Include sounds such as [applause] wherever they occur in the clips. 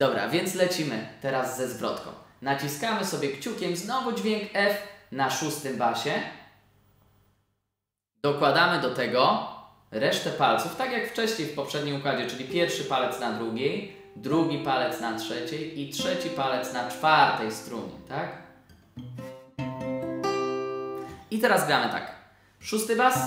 Dobra, więc lecimy teraz ze zwrotką. Naciskamy sobie kciukiem znowu dźwięk F na szóstym basie. Dokładamy do tego resztę palców, tak jak wcześniej w poprzednim układzie, czyli pierwszy palec na drugiej, drugi palec na trzeciej i trzeci palec na czwartej strunie, tak? I teraz gramy tak. Szósty bas,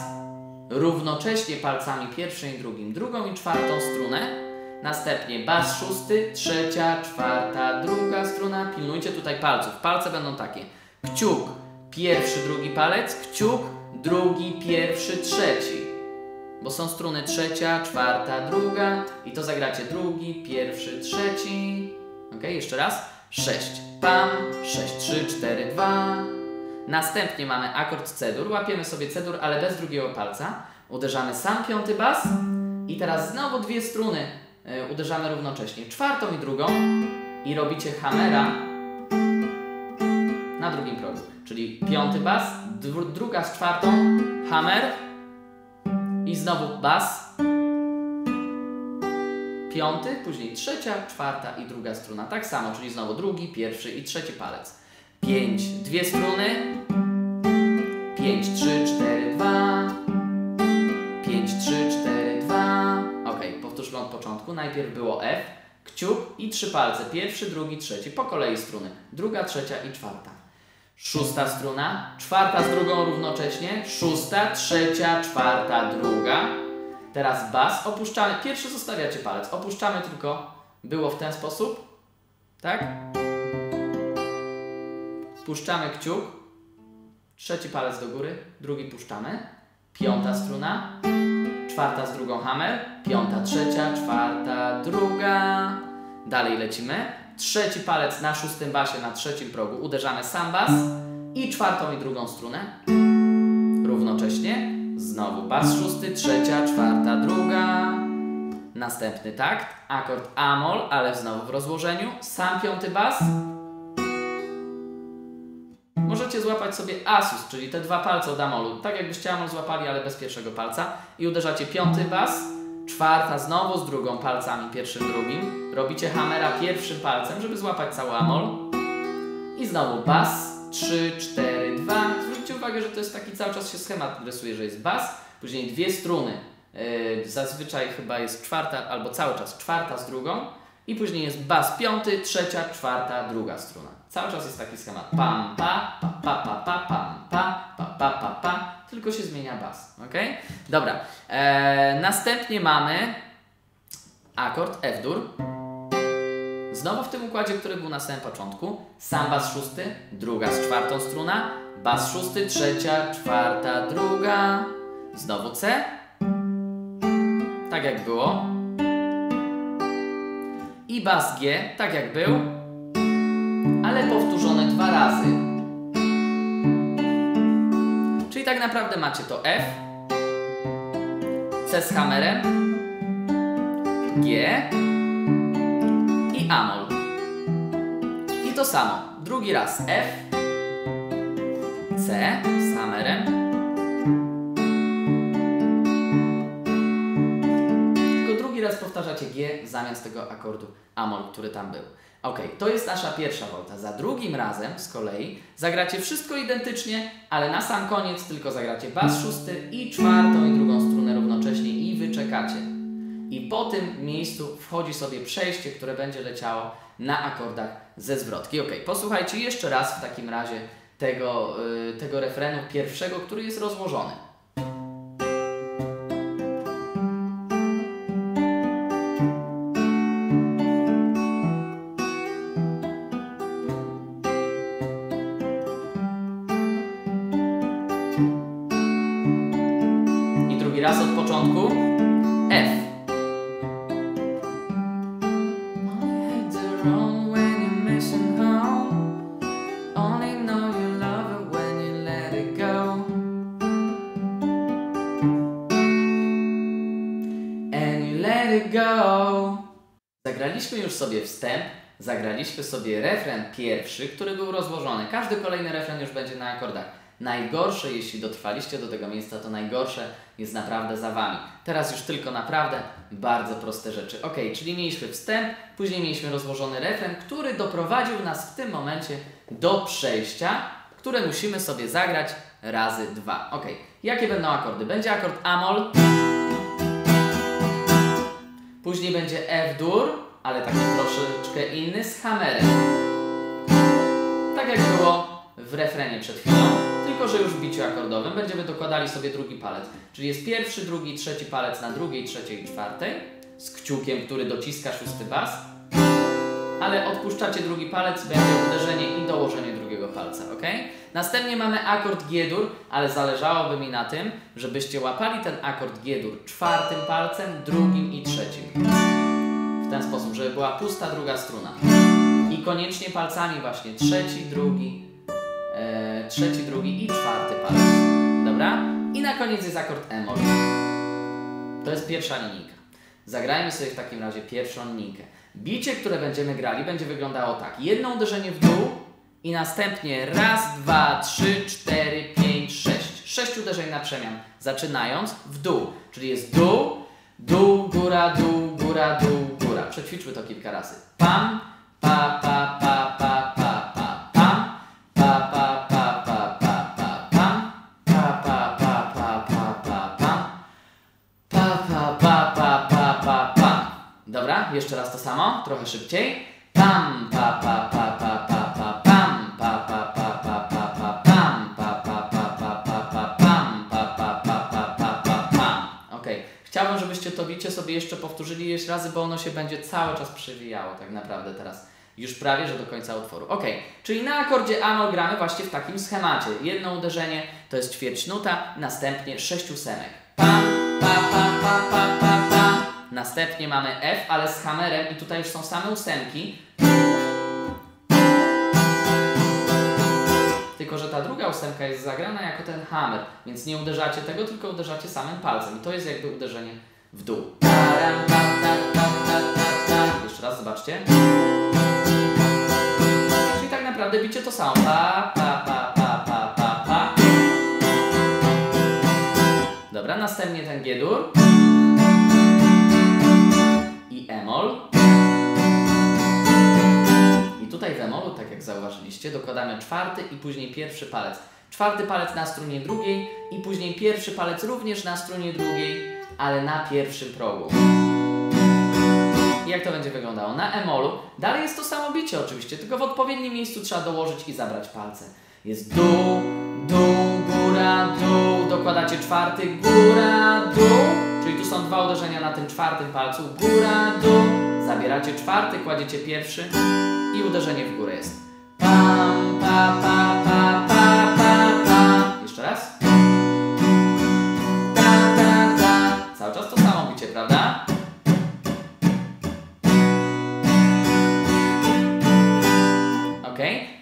równocześnie palcami pierwszym i drugim, drugą i czwartą strunę. Następnie bas szósty, trzecia, czwarta, druga struna. Pilnujcie tutaj palców. Palce będą takie. Kciuk, pierwszy, drugi palec, kciuk, drugi, pierwszy, trzeci. Bo są struny trzecia, czwarta, druga i to zagracie drugi, pierwszy, trzeci. Ok, jeszcze raz. Sześć. Pam, sześć, trzy, cztery, dwa. Następnie mamy akord C-dur. Łapiemy sobie C-dur, ale bez drugiego palca. Uderzamy sam piąty bas. I teraz znowu dwie struny uderzamy równocześnie. Czwartą i drugą. I robicie hamera na drugim progu. Czyli piąty bas, dru- druga z czwartą, hammer i znowu bas. Piąty, później trzecia, czwarta i druga struna. Tak samo, czyli znowu drugi, pierwszy i trzeci palec. Pięć, dwie struny. Pięć, trzy, Najpierw było F, kciuk i trzy palce. Pierwszy, drugi, trzeci. Po kolei struny. Druga, trzecia i czwarta. Szósta struna, czwarta z drugą równocześnie, szósta, trzecia, czwarta, druga. Teraz bas, opuszczamy, pierwszy zostawiacie palec, opuszczamy tylko, było w ten sposób, tak? Puszczamy kciuk, trzeci palec do góry, drugi puszczamy, piąta struna, czwarta z drugą hammer, piąta, trzecia, czwarta, druga. Dalej lecimy. Trzeci palec na szóstym basie, na trzecim progu. Uderzamy sam bas i czwartą i drugą strunę. Równocześnie. Znowu bas szósty, trzecia, czwarta, druga. Następny takt. Akord A-moll, ale znowu w rozłożeniu. Sam piąty bas. Złapać sobie asus, czyli te dwa palce od amolu. Tak jakbyście amol złapali, ale bez pierwszego palca. I uderzacie piąty bas, czwarta znowu z drugą palcami, pierwszym, drugim. Robicie hamera pierwszym palcem, żeby złapać cały amol. I znowu bas, 3, 4, 2. Zwróćcie uwagę, że to jest taki cały czas się schemat rysuje, że jest bas, później dwie struny. Yy, zazwyczaj chyba jest czwarta, albo cały czas czwarta z drugą. I później jest bas piąty, trzecia, czwarta, druga struna. Cały czas jest taki schemat. Pam, pa, pa, pa, pa, pa, pam, pa, pa, pa, pa, pa. Tylko się zmienia bas. Ok? Dobra. Eee, następnie mamy akord F-dur. Znowu w tym układzie, który był na samym początku. Sam bas szósty, druga z czwartą struna. Bas szósty, trzecia, czwarta, druga. Znowu C. Tak jak było. I bas G, tak jak był, ale powtórzone dwa razy. Czyli tak naprawdę macie to F, C z hammerem, G i Amol. I to samo. Drugi raz F, C zamiast tego akordu Amol, który tam był. Ok, to jest nasza pierwsza wolta. Za drugim razem z kolei zagracie wszystko identycznie, ale na sam koniec tylko zagracie bas szósty i czwartą i drugą strunę równocześnie i wyczekacie. I po tym miejscu wchodzi sobie przejście, które będzie leciało na akordach ze zwrotki. Ok, posłuchajcie jeszcze raz w takim razie tego, yy, tego refrenu pierwszego, który jest rozłożony. Go. Zagraliśmy już sobie wstęp, zagraliśmy sobie refren pierwszy, który był rozłożony. Każdy kolejny refren już będzie na akordach Najgorsze, jeśli dotrwaliście do tego miejsca, to najgorsze jest naprawdę za Wami. Teraz już tylko naprawdę bardzo proste rzeczy. Ok, czyli mieliśmy wstęp, później mieliśmy rozłożony refren, który doprowadził nas w tym momencie do przejścia, które musimy sobie zagrać razy dwa. Ok, jakie będą akordy? Będzie akord Amol, później będzie F-dur, ale taki troszeczkę inny z hammerem. Tak jak było w refrenie przed chwilą, tylko że już w biciu akordowym będziemy dokładali sobie drugi palec. Czyli jest pierwszy, drugi, trzeci palec na drugiej, trzeciej i czwartej z kciukiem, który dociska szósty bas, ale odpuszczacie drugi palec, będzie uderzenie i dołożenie drugiego palca, ok? Następnie mamy akord G-dur, ale zależałoby mi na tym, żebyście łapali ten akord G-dur czwartym palcem, drugim i trzecim. W ten sposób, żeby była pusta druga struna. I koniecznie palcami właśnie trzeci, drugi, e, trzeci, drugi i czwarty palec. Dobra? I na koniec jest akord E-moll. To jest pierwsza linijka. Zagrajmy sobie w takim razie pierwszą linijkę. Bicie, które będziemy grali, będzie wyglądało tak. Jedno uderzenie w dół i następnie raz, dwa, trzy, cztery, pięć, sześć. Sześć uderzeń na przemian, zaczynając w dół. Czyli jest dół, dół, góra, dół, góra, dół, góra. Przećwiczmy to kilka razy. Pam, Jeszcze raz to samo, trochę szybciej. Pam, pa, pa, pa, pa, pa, pa, pam, pa, pa, pa, pa, pa, pa, pam, pa, pa, pa, pa, pa, pa, pam, pa, pa, pa, pa, pa, pa, pam. Chciałbym, żebyście to bicie sobie jeszcze powtórzyli ileś razy, bo ono się będzie cały czas przewijało tak naprawdę teraz. Już prawie, że do końca utworu. Ok, czyli na akordzie Amol gramy właśnie w takim schemacie. Jedno uderzenie to jest ćwierćnuta, następnie sześć ósemek. Pam, pa, pa, pa, pa, pa, pa. Następnie mamy F, ale z hammerem i tutaj już są same ósemki. Tylko, że ta druga ósemka jest zagrana jako ten hammer, więc nie uderzacie tego, tylko uderzacie samym palcem. I to jest jakby uderzenie w dół. Jeszcze raz, zobaczcie. Czyli tak naprawdę bicie to samo. Pa, pa, pa, pa, pa, pa, pa. Dobra, następnie ten G-dur. I tutaj w E-mollu, tak jak zauważyliście, dokładamy czwarty i później pierwszy palec. Czwarty palec na strunie drugiej i później pierwszy palec również na strunie drugiej, ale na pierwszym progu. I jak to będzie wyglądało? Na E-mollu dalej jest to samo bicie oczywiście, tylko w odpowiednim miejscu trzeba dołożyć i zabrać palce. Jest dół, dół, góra, dół, dokładacie czwarty, góra, dół, czyli tu są dwa uderzenia na tym czwartym palcu, góra, dół, zabieracie czwarty, kładziecie pierwszy i uderzenie w górę jest. Pam, pa, pa, pa,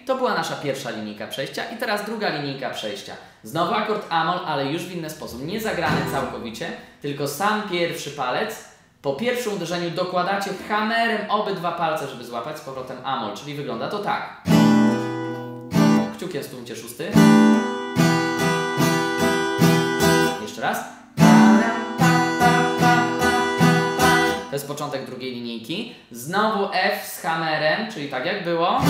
to była nasza pierwsza linijka przejścia i teraz druga linijka przejścia. Znowu akord Amol, ale już w inny sposób. Nie zagrany całkowicie, tylko sam pierwszy palec. Po pierwszym uderzeniu dokładacie hammerem obydwa palce, żeby złapać z powrotem Amol, czyli wygląda to tak. Kciukiem stumcie szósty. Jeszcze raz. To jest początek drugiej linijki. Znowu F z hammerem, czyli tak jak było.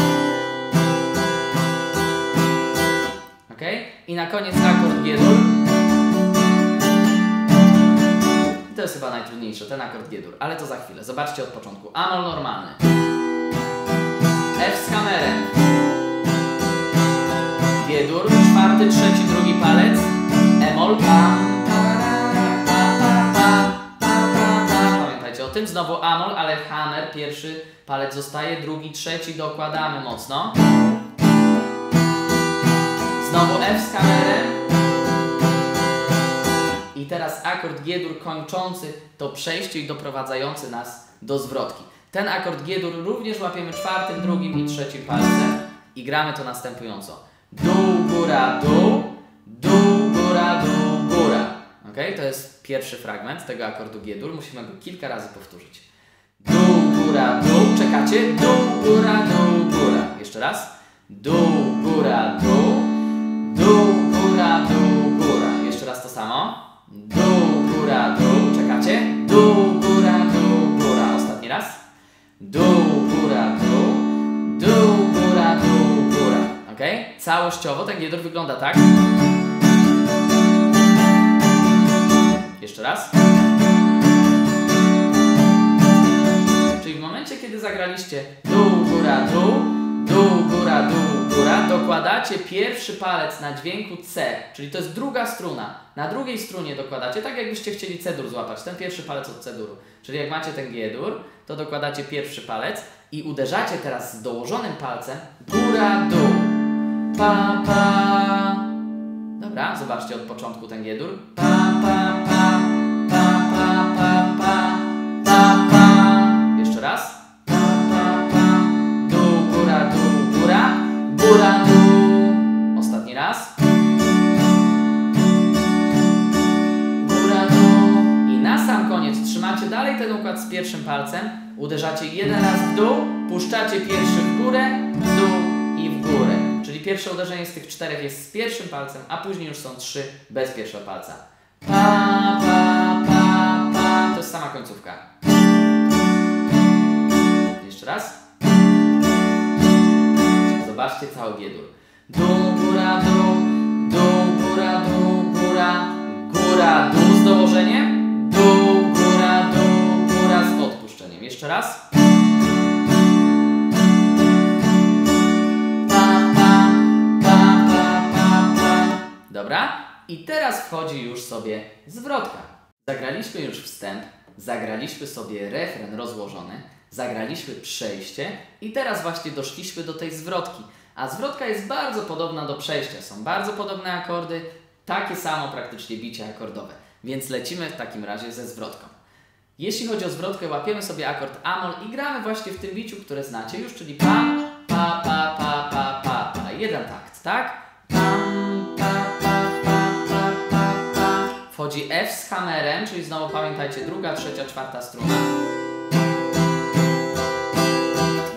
Ok? I na koniec akord G-dur. To jest chyba najtrudniejsze, ten akord G-dur, ale to za chwilę. Zobaczcie od początku. Amol normalny. F z hammerem. G-dur, czwarty, trzeci, drugi palec. E-moll, pam, Pamiętajcie o tym. Znowu amol, ale hammer, pierwszy palec zostaje, drugi, trzeci dokładamy mocno. Znowu F z kamerem. I teraz akord G-dur kończący to przejście i doprowadzający nas do zwrotki. Ten akord G-dur również łapiemy czwartym, drugim i trzecim palcem i gramy to następująco. Dół, góra, dół, dół, góra, dół, góra. Ok? To jest pierwszy fragment tego akordu G-dur. Musimy go kilka razy powtórzyć. Dół, góra, dół. Czekacie? Dół, góra, dół, góra. Jeszcze raz. Dół, góra, dół. Jeszcze raz to samo. Dół, góra, dół. Czekacie? Dół, góra, dół, góra. Ostatni raz. Dół, góra, dół. Dół, góra, dół, góra. Ok? Całościowo ten giedor wygląda tak. Jeszcze raz. Czyli w momencie, kiedy zagraliście dół, góra, dół, dół, góra, dół, góra, dokładacie pierwszy palec na dźwięku C, czyli to jest druga struna. Na drugiej strunie dokładacie, tak jakbyście chcieli C-dur złapać, ten pierwszy palec od C-duru. Czyli jak macie ten G-dur, to dokładacie pierwszy palec i uderzacie teraz z dołożonym palcem góra, dół. Pa, pa. Dobra, zobaczcie od początku ten G-dur. Pa, pa, pa, ten układ z pierwszym palcem. Uderzacie jeden raz w dół, puszczacie pierwszy w górę, w dół i w górę. Czyli pierwsze uderzenie z tych czterech jest z pierwszym palcem, a później już są trzy bez pierwszego palca. Pa, pa, pa, pa. To jest sama końcówka. Jeszcze raz. Zobaczcie cały G-dur. Dół, góra, dół, dół, góra, dół, góra, Jeszcze raz. Dobra? I teraz wchodzi już sobie zwrotka. Zagraliśmy już wstęp, zagraliśmy sobie refren rozłożony, zagraliśmy przejście i teraz właśnie doszliśmy do tej zwrotki. A zwrotka jest bardzo podobna do przejścia. Są bardzo podobne akordy, takie samo praktycznie bicie akordowe. Więc lecimy w takim razie ze zwrotką. Jeśli chodzi o zwrotkę, łapiemy sobie akord Amol i gramy właśnie w tym biciu, które znacie już, czyli pa, pa, pa, pa, pa, pa, pa. Jeden takt, tak? Pam, pa, pa, pa, pa, pa, pa. Wchodzi F z hammerem, czyli znowu pamiętajcie, druga, trzecia, czwarta struna.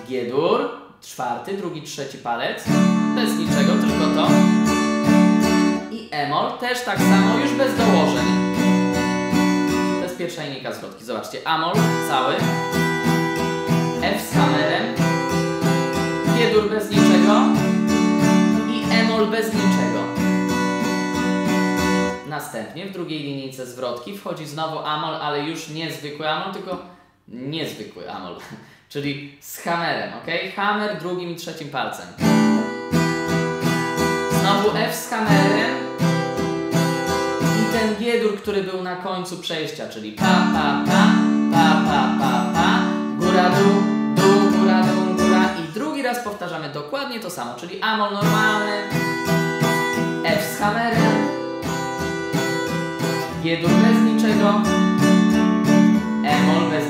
G-dur, czwarty, drugi, trzeci palec, bez niczego, tylko to. I E-moll też tak samo, już bez dołożeń. Pierwsza linijka zwrotki. Zobaczcie, Amol cały, F z hammerem, G-dur bez niczego i E-moll bez niczego. Następnie w drugiej linijce zwrotki wchodzi znowu Amol, ale już nie zwykły Amol, tylko niezwykły Amol, [laughs] czyli z hammerem, ok? Hammer drugim i trzecim palcem. Znowu F z hammerem G-dur, który był na końcu przejścia, czyli pa, pa, pa, pa, pa, pa, pa, góra, dół, dół, góra, dół, góra. I drugi raz powtarzamy dokładnie to samo, czyli Amol normalny, F z hammerem, G-dur bez niczego, E-moll bez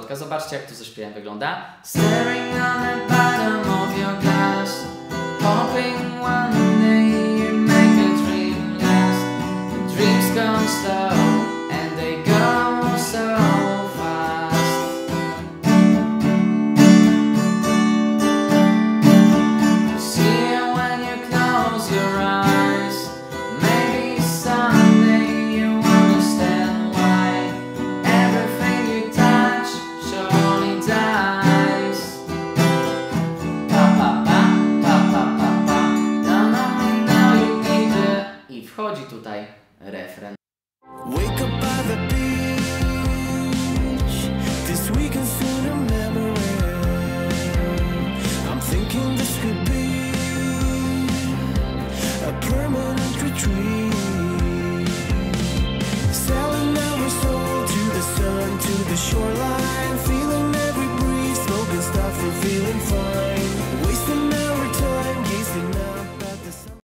zwrotka. Zobaczcie, jak to ze śpiewem wygląda. Staring on the bottom of your glass, hoping one day you make a dream last. The dreams come slow Wake up by the beach. This weekend soon a memory. I'm thinking this could be a permanent retreat. Selling our soul to the sun, to the shoreline. Feeling every breeze, smoking stuff, we're feeling.